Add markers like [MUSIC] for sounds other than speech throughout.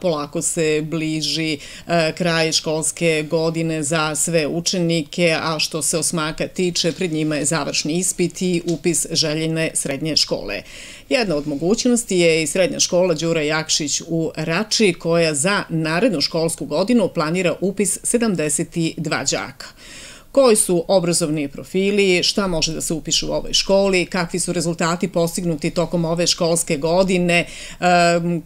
Polako se bliži e, kraj školske godine za sve učenike, a što se osmaka tiče, pred njima je završni ispit i upis željene srednje škole. Jedna od mogućnosti je i srednja škola Đura Jakšić u Rači, koja za narednu školsku godinu planira upis 72 đaka koji su obrazovni profili, šta može da se upiše u ovoj školi, kakvi su rezultati postignuti tokom ove školske godine,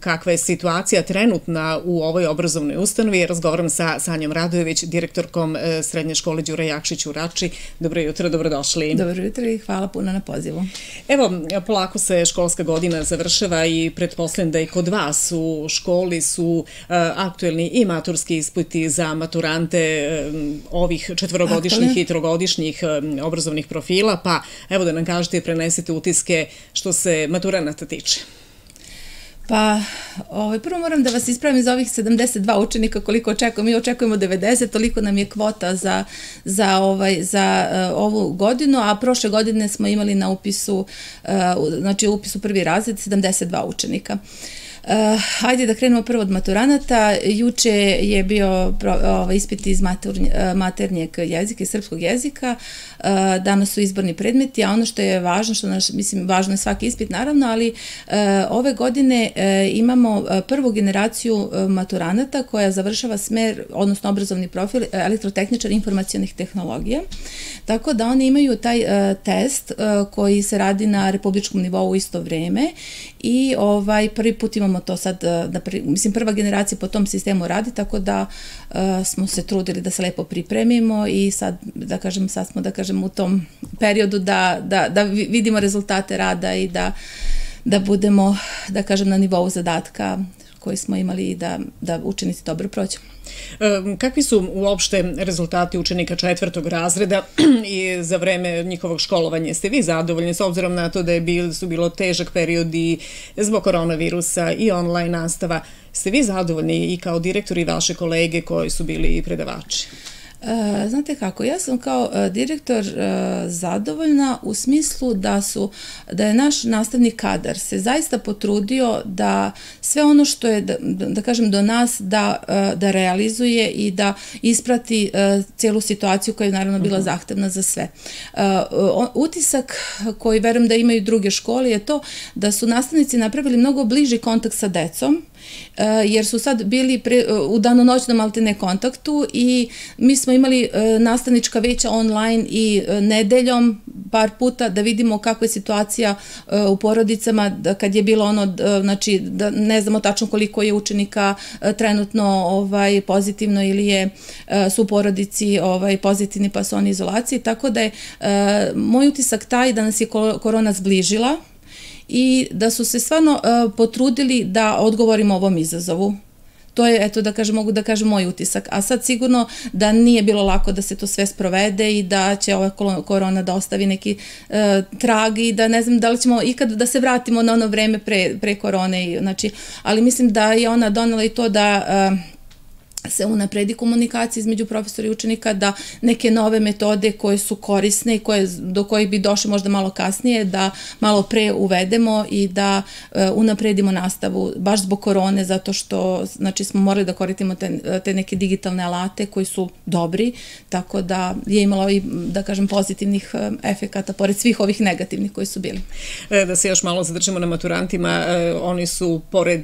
kakva je situacija trenutna u ovoj obrazovnoj ustanovi. Razgovaram sa Sanjom Radojević, direktorkom e, Srednje škole Đura Jakšić u Rači. Dobro jutro, dobrodošli. Dobro jutro i hvala puno na pozivu. Evo, polako se školska godina završava i pretpostavljam da i kod vas u školi su e, aktuelni i maturski ispiti za maturante ovih četvorogodišnjih dvogodišnjih i trogodišnjih obrazovnih profila, pa evo da nam kažete i prenesete utiske što se maturanata tiče. Pa, ovaj, prvo moram da vas ispravim za ovih 72 učenika koliko očekujemo. Mi očekujemo 90, toliko nam je kvota za, za, ovaj, za uh, ovu godinu, a prošle godine smo imali na upisu, uh, znači upisu prvi razred 72 učenika. Uh, Uh, hajde da krenemo prvo od maturanata. Juče je bio ovaj, ispit iz eh, maternjeg jezika i srpskog jezika. Uh, danas su izborni predmeti, a ono što je važno, što naš, mislim, važno je svaki ispit naravno, ali uh, ove godine imamo prvu generaciju maturanata koja završava smer, odnosno obrazovni profil elektrotehničar informacijonih tehnologija. Tako da oni imaju taj test koji se radi na republičkom nivou u isto vreme i ovaj prvi put imamo to sad, da, mislim prva generacija po tom sistemu radi, tako da uh, smo se trudili da se lepo pripremimo i sad, da kažem, sad smo, da kažem, u tom periodu da, da, da vidimo rezultate rada i da, da budemo, da kažem, na nivou zadatka koji smo imali da, da učenici dobro prođu. Kakvi su uopšte rezultati učenika četvrtog razreda [CLEARS THROAT] i za vreme njihovog školovanja? Jeste vi zadovoljni s obzirom na to da je bil, su bilo težak period i zbog koronavirusa i online nastava? Ste vi zadovoljni i kao direktor i vaše kolege koji su bili predavači? E, znate kako, ja sam kao e, direktor e, zadovoljna u smislu da su, da je naš nastavni kadar se zaista potrudio da sve ono što je, da, da kažem, do nas da, da realizuje i da isprati celu situaciju koja je naravno bila mhm. zahtevna za sve. Utisak koji verujem da imaju druge škole je to da su nastavnici napravili mnogo bliži kontakt sa decom, jer su sad bili pre, eh, u danonoćnom altine kontaktu i mi smo imali eh, nastavnička veća online i nedeljom par puta da vidimo kakva je situacija u porodicama da kad je bilo ono znači da ne znamo tačno koliko je učenika trenutno ovaj pozitivno ili je su u porodici ovaj pozitivni pa su oni izolaciji. Tako da je moj utisak taj da nas je korona zbližila i da su se stvarno uh, potrudili da odgovorimo ovom izazovu. To je, eto da kažem, mogu da kažem moj utisak. A sad sigurno da nije bilo lako da se to sve sprovede i da će ova korona da ostavi neki uh, trag i da ne znam da li ćemo ikad da se vratimo na ono vreme pre, pre korone. Znači, ali mislim da je ona donela i to da uh, se unapredi komunikacija između profesora i učenika, da neke nove metode koje su korisne i koje, do kojih bi došli možda malo kasnije, da malo pre uvedemo i da uh, unapredimo nastavu, baš zbog korone, zato što znači, smo morali da koristimo te, te neke digitalne alate koji su dobri, tako da je imalo i, da kažem, pozitivnih uh, efekata, pored svih ovih negativnih koji su bili. E, da se još malo zadržimo na maturantima, e, oni su, pored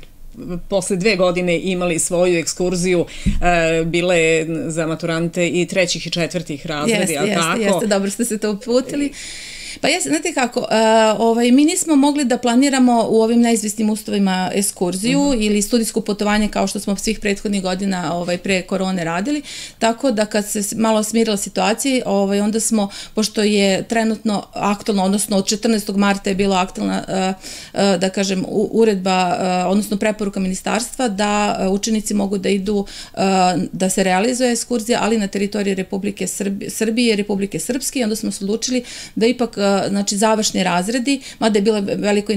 posle dve godine imali svoju ekskurziju, e, bile za maturante i trećih i četvrtih razreda, jeste, jeste, tako? Jeste, dobro ste se to uputili. Pa jes, znate kako, uh, ovaj, mi nismo mogli da planiramo u ovim neizvestnim ustavima eskurziju uh mhm. -huh. ili studijsko putovanje kao što smo svih prethodnih godina ovaj, pre korone radili, tako da kad se malo smirila situacija, ovaj, onda smo, pošto je trenutno aktualno, odnosno od 14. marta je bilo aktualna, da kažem, uredba, odnosno preporuka ministarstva da učenici mogu da idu, da se realizuje eskurzija, ali na teritoriji Republike Srbije, Srbije Republike Srpske onda smo se odlučili da ipak znači završni razredi, mada je bilo veliko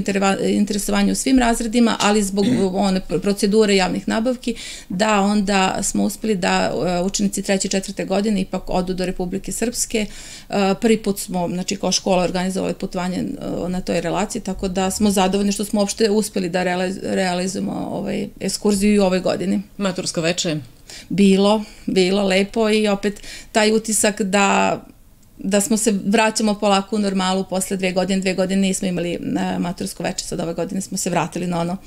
interesovanje u svim razredima, ali zbog [CLEARS THROAT] one procedure javnih nabavki, da onda smo uspeli da učenici treće i četvrte godine ipak odu do Republike Srpske. Prvi put smo, znači kao škola organizovali putovanje na toj relaciji, tako da smo zadovoljni što smo uopšte uspeli da realizujemo ovaj ekskurziju i u ovoj godini. Matursko veče? Bilo, bilo lepo i opet taj utisak da da smo se vraćamo polako u normalu posle dve godine, dve godine nismo imali uh, matursko veče, sad ove godine smo se vratili na ono,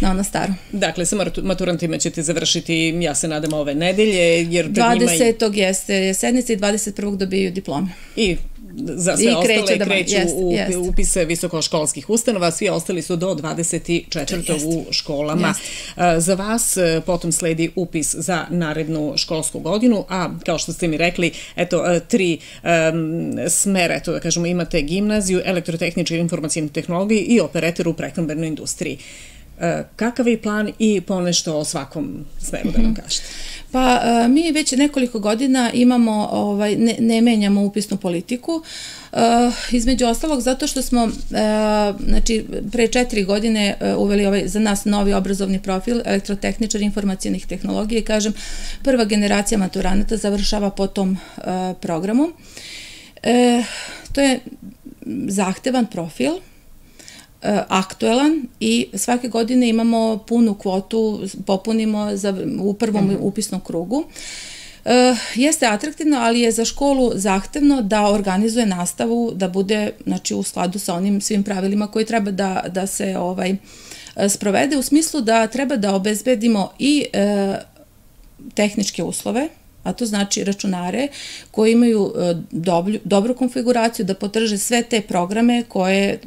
na ono staro. Dakle, sa maturantima ćete završiti, ja se nadam, ove nedelje, jer... 20. I... jeste sednice i 21. dobiju diplome. I za sve I ostale da kreću jest, u jest. upise visokoškolskih ustanova, svi ostali su do 24. Jest. u školama. Jest. Za vas e, potom sledi upis za narednu školsku godinu, a kao što ste mi rekli, eto, e, tri um, smere, to da kažemo, imate gimnaziju, elektrotehničke i informacijne tehnologije i operator u prekrambernoj industriji. Kakav je plan i ponešto o svakom smeru da nam mhm. kažete? Pa e, mi već nekoliko godina imamo, ovaj, ne, ne menjamo upisnu politiku, uh, između ostalog zato što smo uh, znači, pre četiri godine uveli ovaj, za nas novi obrazovni profil elektrotehničar informacijenih tehnologija i kažem prva generacija maturanata završava po tom uh, programu. Uh, to je zahtevan profil, aktuelan i svake godine imamo punu kvotu, popunimo za, u prvom mm -hmm. upisnom krugu. E, jeste atraktivno, ali je za školu zahtevno da organizuje nastavu, da bude znači, u skladu sa onim svim pravilima koji treba da, da se ovaj sprovede u smislu da treba da obezbedimo i e, tehničke uslove, a to znači računare koji imaju e, dobru, konfiguraciju da potrže sve te programe koje e,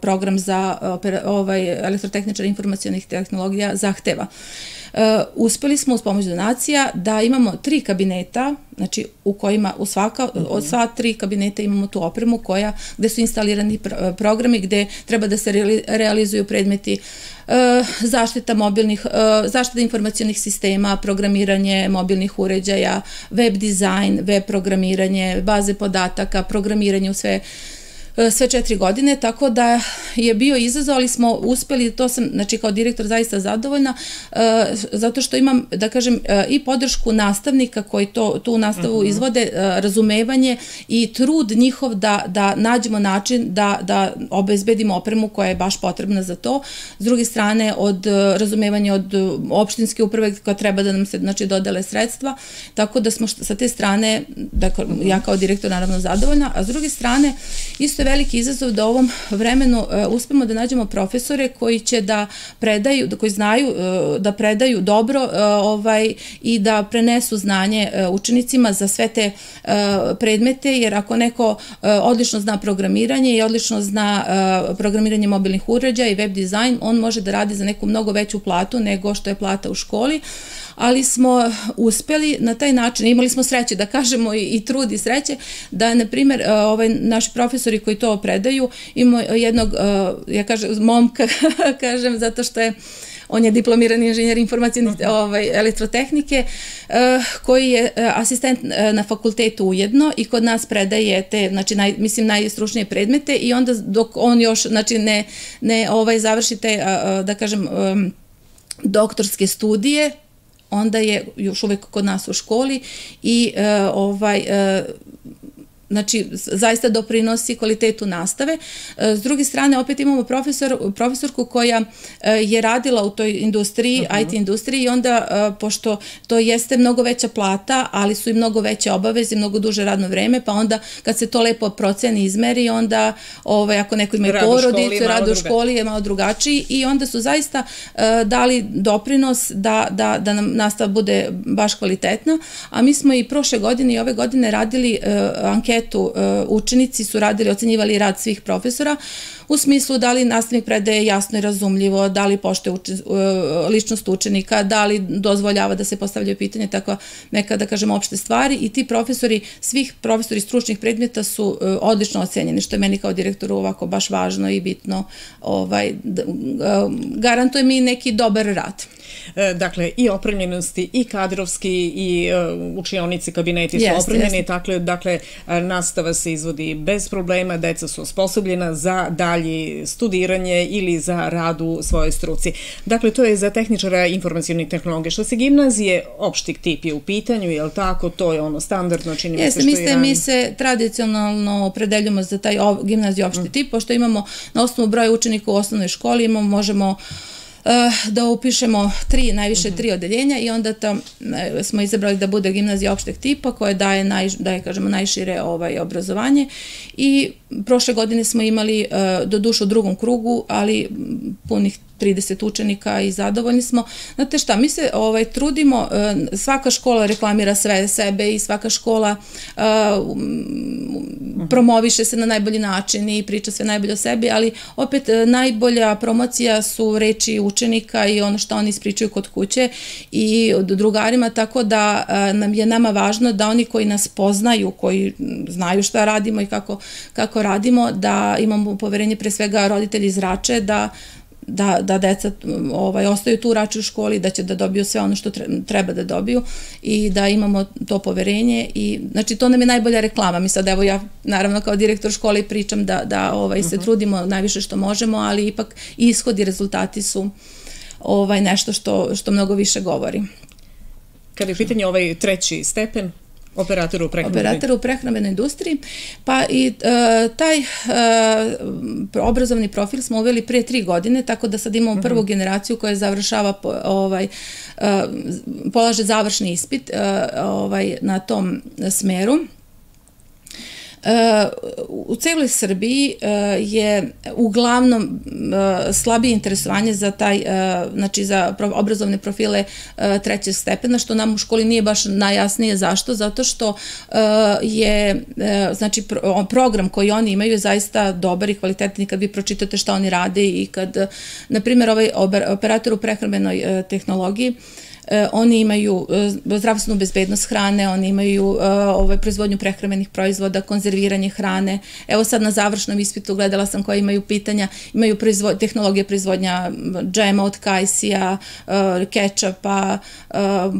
program za ovaj, elektrotehničar informacijonih tehnologija zahteva. Uspeli smo uz pomoć donacija da imamo tri kabineta, znači u kojima u svaka, od mhm. sva tri kabineta imamo tu opremu koja, gde su instalirani programi, gde treba da se realizuju predmeti E, zaštita mobilnih, e, zaštita informacijonih sistema, programiranje mobilnih uređaja, web dizajn, web programiranje, baze podataka, programiranje u sve sve četiri godine, tako da je bio izazov, ali smo uspeli, to sam, znači kao direktor zaista zadovoljna, uh, zato što imam, da kažem, uh, i podršku nastavnika koji to, tu nastavu uh mhm. -huh. izvode, razumevanje i trud njihov da, da nađemo način da, da obezbedimo opremu koja je baš potrebna za to. S druge strane, od razumevanja od opštinske uprave koja treba da nam se znači, dodele sredstva, tako da smo sa te strane, dakle, ja kao direktor naravno zadovoljna, a s druge strane, isto veliki izazov da u ovom vremenu uh, uspemo da nađemo profesore koji će da predaju, da koji znaju uh, da predaju dobro uh, ovaj i da prenesu znanje učenicima za sve te predmete, jer ako neko odlično zna programiranje i odlično zna programiranje mobilnih uređaja i web dizajn, on može da radi za neku mnogo veću platu nego što je plata u školi, ali smo uspeli na taj način, imali smo sreće da kažemo i, i trud i sreće, da na primjer ovaj, naši profesori koji to predaju ima jednog, ja kažem, momka, [LAUGHS] kažem, zato što je on je diplomirani inženjer informacijne ovaj, elektrotehnike, uh, koji je asistent na fakultetu ujedno i kod nas predaje te, znači, naj, mislim, najstručnije predmete i onda dok on još, znači, ne, ne ovaj, završi te, da kažem, doktorske studije, onda je još uvek kod nas u školi i uh, ovaj uh, znači zaista doprinosi kvalitetu nastave. E, s druge strane, opet imamo profesor, profesorku koja e, je radila u toj industriji, uh -huh. IT industriji i onda, e, pošto to jeste mnogo veća plata, ali su i mnogo veće obaveze, mnogo duže radno vreme, pa onda kad se to lepo proceni izmeri, onda ovaj, ako neko ima i porodicu, rad u školi je malo drugačiji i onda su zaista dali doprinos da, da, da nam nastav bude baš kvalitetna, a mi smo i prošle godine i ove godine radili anketu anketu e, učenici su radili, ocenjivali rad svih profesora u smislu da li nastavnik predaje jasno i razumljivo, da li pošte uči, e, ličnost učenika, da li dozvoljava da se postavljaju pitanje, takva neka, da kažem, opšte stvari i ti profesori, svih profesori stručnih predmeta su e, odlično ocenjeni, što je meni kao direktoru ovako baš važno i bitno, ovaj, garantuje mi neki dobar rad. E, dakle, i opremljenosti, i kadrovski, i učionici, kabineti su opremljeni, dakle, dakle, nastava se izvodi bez problema, deca su osposobljena za dalji studiranje ili za rad u svojoj struci. Dakle, to je za tehničara informacijonih tehnologija. Što se gimnazije opštih tip je u pitanju, je li tako? To je ono standardno, čini mi se što je Mi se tradicionalno opredeljujemo za taj gimnaziju opšti mm. tip, pošto imamo na osnovu broja učenika u osnovnoj školi, imamo, možemo uh, da upišemo tri, najviše tri odeljenja i onda tam eh, smo izabrali da bude gimnazija opšteg tipa koja daje, naj, daje kažemo, najšire ovaj, obrazovanje. I prošle godine smo imali eh, do dušu u drugom krugu, ali punih 30 učenika i zadovoljni smo. Znate šta, mi se ovaj, trudimo, e, svaka škola reklamira sve sebe i svaka škola uh, promoviše se na najbolji način i priča sve najbolje o sebi, ali opet e, najbolja promocija su reči učenika i ono što oni ispričaju kod kuće i drugarima, tako da nam je nama važno da oni koji nas poznaju, koji znaju šta radimo i kako, kako radimo, da imamo poverenje pre svega roditelji zrače, da da, da deca ovaj, ostaju tu rači u školi, da će da dobiju sve ono što treba da dobiju i da imamo to poverenje i znači to nam je najbolja reklama. Mi sad evo ja naravno kao direktor škole pričam da, da ovaj, se uh mhm. -huh. trudimo najviše što možemo, ali ipak ishodi, rezultati su ovaj, nešto što, što mnogo više govori. Kada je pitanje ovaj treći stepen, Operator u prehrambenoj Operator u prehrambenoj industriji. Pa i uh, taj uh, obrazovni profil smo uveli pre tri godine, tako da sad imamo uh mhm. -huh. prvu generaciju koja završava po, ovaj, uh, polaže završni ispit ovaj, na tom smeru u celoj Srbiji e, je uglavnom e, slabije interesovanje za taj, e, znači za obrazovne profile trećeg stepena, što nam u školi nije baš najjasnije zašto, zato što je, znači program koji oni imaju je zaista dobar i kvalitetni kad vi pročitate šta oni rade i kad, na primjer, ovaj operator u prehrambenoj tehnologiji oni imaju e, zdravstvenu bezbednost hrane, oni imaju e, ovaj, proizvodnju prehrambenih proizvoda, konzerviranje hrane. Evo sad na završnom ispitu gledala sam koja imaju pitanja, imaju tehnologije proizvodnja džema od kajsija, kečapa,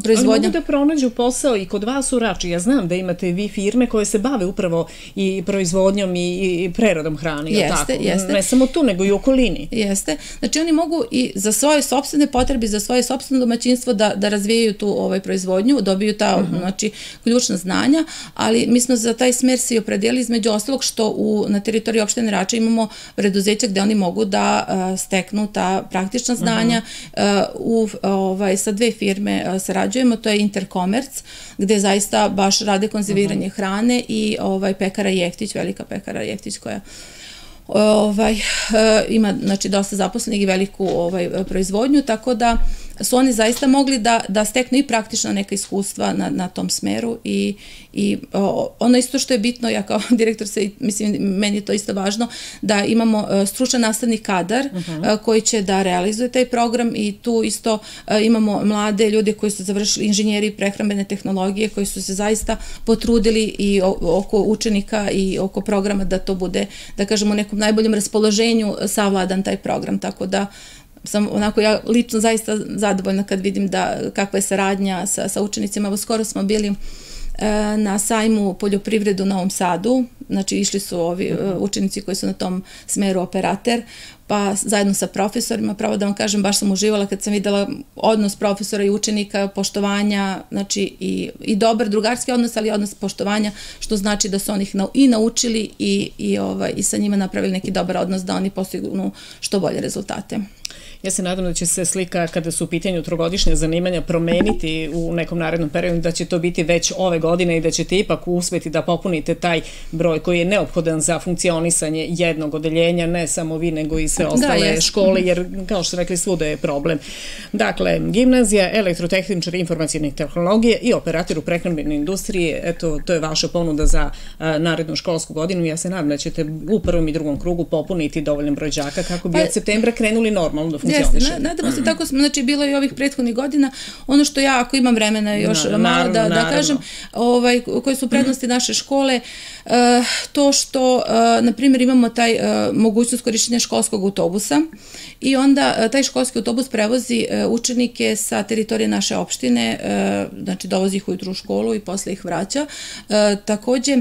proizvodnja... Ali mogu da pronađu posao i kod vas u Rači. Ja znam da imate vi firme koje se bave upravo i proizvodnjom i, i preradom hrane. Jeste, tako? jeste. Ne samo tu, nego i u okolini. Jeste. Znači oni mogu i za svoje sobstvene potrebe, za svoje sobstveno domaćinstvo da da razvijaju tu ovaj proizvodnju, dobiju ta uh mhm. -huh. znači ključna znanja, ali mi smo za taj smer se i opredijeli između ostalog što u na teritoriji opštine Rača imamo preduzeća gde oni mogu da uh, steknu ta praktična znanja uh -huh. uh, u ovaj sa dve firme uh, sarađujemo, to je Intercommerce gde zaista baš rade konzerviranje uh mhm. -huh. hrane i ovaj pekara Jeftić, velika pekara Jeftić koja ovaj, ima znači, dosta zaposlenih i veliku ovaj, proizvodnju, tako da su oni zaista mogli da, da steknu i praktično neka iskustva na, na tom smeru i, i o, ono isto što je bitno, ja kao [LAUGHS] direktor se, mislim, meni je to isto važno, da imamo uh, stručan nastavni kadar uh -huh. uh, koji će da realizuje taj program i tu isto uh, imamo mlade ljude koji su završili inženjeri prehrambene tehnologije koji su se zaista potrudili i o, oko učenika i oko programa da to bude, da kažemo, u nekom najboljem raspoloženju savladan taj program, tako da sam onako ja lično zaista zadovoljna kad vidim da kakva je saradnja sa, sa učenicima. Evo skoro smo bili e, na sajmu poljoprivredu u Novom Sadu, znači išli su ovi e, učenici koji su na tom smeru operater, pa zajedno sa profesorima, pravo da vam kažem, baš sam uživala kad sam videla odnos profesora i učenika, poštovanja, znači i, i dobar drugarski odnos, ali odnos poštovanja, što znači da su oni ih i naučili i, i, ovaj, i sa njima napravili neki dobar odnos da oni postignu što bolje rezultate. Ja se nadam da će se slika kada su u pitanju trogodišnje zanimanja promeniti u nekom narednom periodu, da će to biti već ove godine i da ćete ipak uspeti da popunite taj broj koji je neophodan za funkcionisanje jednog odeljenja, ne samo vi nego i sve da, ostale da, škole, jer kao što rekli svuda je problem. Dakle, gimnazija, elektrotehničar informacijnih tehnologije i operator u prehrambene industrije, eto, to je vaša ponuda za a, narednu školsku godinu. Ja se nadam da ćete u prvom i drugom krugu popuniti dovoljan broj đaka kako bi pa, od septembra krenuli normalno da funkcioniše. Jeste, nadamo se tako znači bilo i ovih prethodnih godina, ono što ja ako imam vremena još na, malo da, da kažem, ovaj, koje su prednosti naše škole, uh, to što, uh, na primjer, imamo taj uh, mogućnost korišćenja školskog autobusa i onda taj školski autobus prevozi učenike sa teritorije naše opštine, znači dovozi ih ujutru u školu i posle ih vraća. Takođe,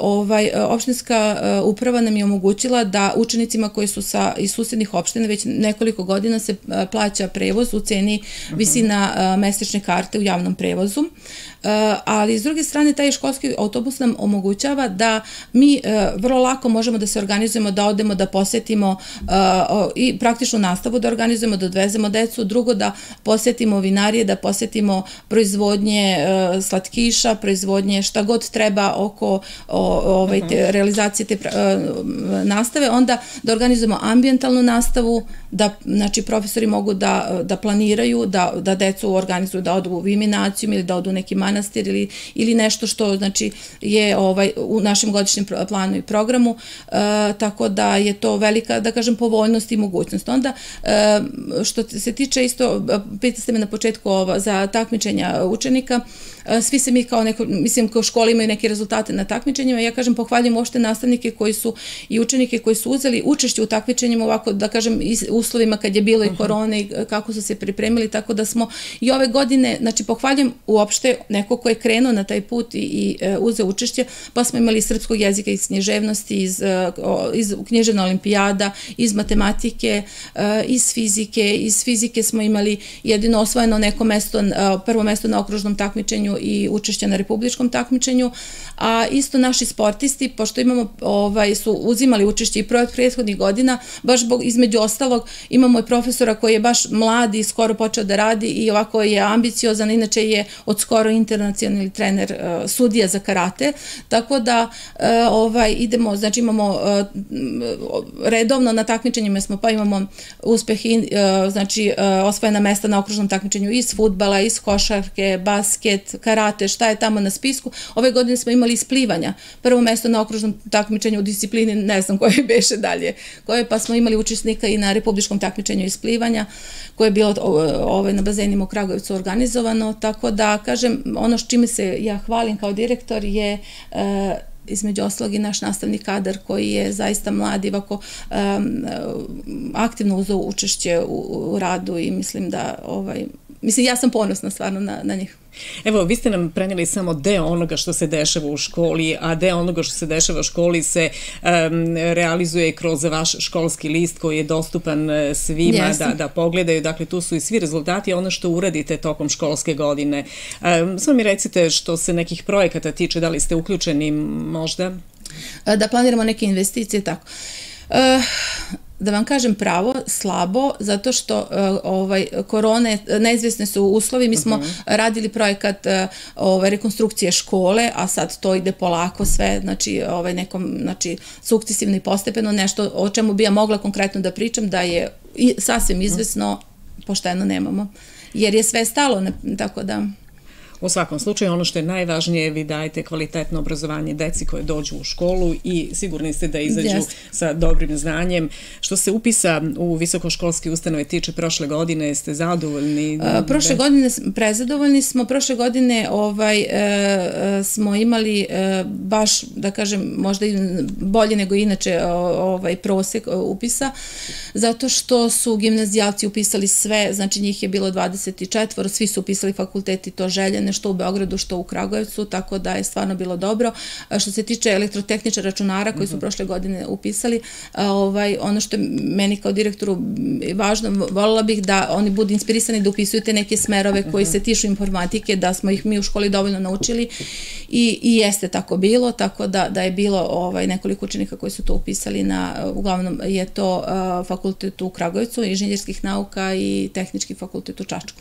ovaj, opštinska uprava nam je omogućila da učenicima koji su sa, iz susednih opština već nekoliko godina se plaća prevoz u ceni visina mesečne karte u javnom prevozu. Ali s druge strane taj školski autobus nam omogućava da mi eh, vrlo lako možemo da se organizujemo, da odemo, da posetimo i praktičnu nastavu da organizujemo, da odvezemo decu, drugo da posetimo vinarije, da posetimo proizvodnje slatkiša, proizvodnje šta god treba oko ovaj, te, mhm. realizacije te nastave, onda da organizujemo ambientalnu nastavu, da znači profesori mogu da, da planiraju, da, da decu organizuju da odu u viminaciju ili da odu u neki manastir ili, ili nešto što znači je ovaj u našem godišnjem planu i programu, e, tako da je to velika, da kažem, povoljnost i mogućnost. Onda, e, što se tiče isto, pitali me na početku ova, za takmičenja učenika, e, svi se mi kao neko, mislim, kao škole imaju neke rezultate na takmičenjima, ja kažem, pohvaljujem uopšte nastavnike koji su i učenike koji su uzeli učešće u takmičenjima ovako, da kažem, u uslovima kad je bilo i mhm. korona i kako su se pripremili, tako da smo i ove godine, znači pohvaljujem uopšte neko ko je krenuo na taj put i, i e, uzeo učešće, pa smo imali srpskog jezika iz književnosti, iz, e, iz književna olimpijada, iz matematike, e, iz fizike, iz fizike smo imali jedino osvojeno neko mesto, prvo mesto na okružnom takmičenju i učešće na republičkom takmičenju, a isto naši sportisti, pošto imamo, ovaj, su uzimali učešće i projekt prethodnih godina, baš zbog, između ostalog imamo i profesora koji je baš mladi i skoro počeo da radi i ovako je ambiciozan, inače je od skoro internacionalni trener uh, sudija za karate, tako da uh, ovaj, idemo, znači imamo uh, redovno na takmičenjima smo, pa imamo uspeh i, znači osvojena mesta na okružnom takmičenju iz futbala, iz košarke, basket, karate, šta je tamo na spisku. Ove godine smo imali isplivanja. Prvo mesto na okružnom takmičenju u disciplini, ne znam koje [LAUGHS] beše dalje, koje pa smo imali učesnika i na republičkom takmičenju isplivanja, koje je bilo ovaj, na bazenima u Kragujevcu organizovano, tako da, kažem, ono s čime se ja hvalim kao direktor je e, između oslog i naš nastavni kadar koji je zaista mlad i ovako um, aktivno uzao učešće u, u radu i mislim da ovaj, mislim ja sam ponosna stvarno na, na njih. Evo, vi ste nam prenijeli samo deo onoga što se dešava u školi, a deo onoga što se dešava u školi se um, realizuje kroz vaš školski list koji je dostupan e, svima Jeste. da, da pogledaju. Dakle, tu su i svi rezultati, ono što uradite tokom školske godine. Um, samo mi recite što se nekih projekata tiče, da li ste uključeni možda? Da planiramo neke investicije, tako. Uh, da vam kažem pravo, slabo, zato što uh, ovaj korone, neizvesne su uslovi, mi smo uh mhm. -huh. radili projekat uh, ovaj, rekonstrukcije škole, a sad to ide polako sve, znači ovaj, nekom, znači sukcesivno i postepeno, nešto o čemu bi ja mogla konkretno da pričam, da je i, sasvim izvesno, pošteno nemamo, jer je sve stalo, ne, tako da... U svakom slučaju, ono što je najvažnije, vi dajete kvalitetno obrazovanje deci koje dođu u školu i sigurni ste da izađu yes. sa dobrim znanjem. Što se upisa u visokoškolske ustanove tiče prošle godine, jeste zadovoljni? A, prošle godine prezadovoljni smo. Prošle godine ovaj, e, e, smo imali e, baš, da kažem, možda i bolje nego inače ovaj, prosek upisa, zato što su gimnazijalci upisali sve, znači njih je bilo 24, svi su upisali fakulteti to željene, što u Beogradu, što u Kragujevcu, tako da je stvarno bilo dobro. Što se tiče elektrotehničara računara koji su mhm. prošle godine upisali, ovaj, ono što je meni kao direktoru važno, volila bih da oni budu inspirisani da upisuju te neke smerove koji mhm. se tišu informatike, da smo ih mi u školi dovoljno naučili i, i jeste tako bilo, tako da, da je bilo ovaj, nekoliko učenika koji su to upisali na, uglavnom je to uh, fakultet u Kragujevcu, inženjerskih nauka i tehnički fakultet u Čačku.